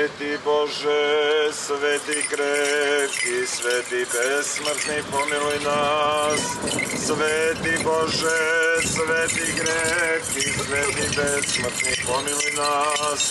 Sveti Bože, sveti krepki, sveti besmrtni, pomiluj nas. Sveti Bože, sveti krepki, sveti besmrtni, pomiluj nas.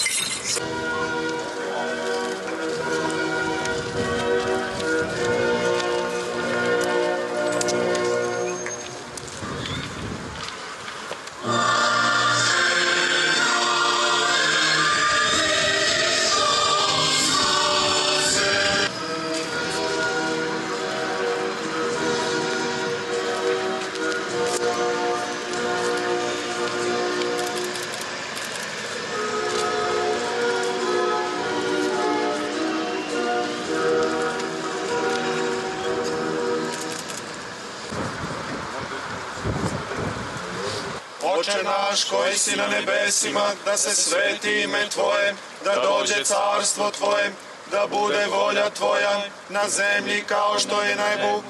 Oče naš koji si na nebesima, da se sveti ime Tvoje, da dođe carstvo Tvoje, da bude volja Tvoja na zemlji kao što je na nebu.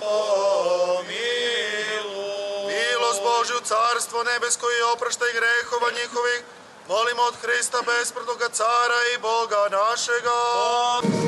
Milost Božju, carstvo nebesko i opraštaj grehova njihovih, molimo od Hrista besmrtnoga cara i Boga našega.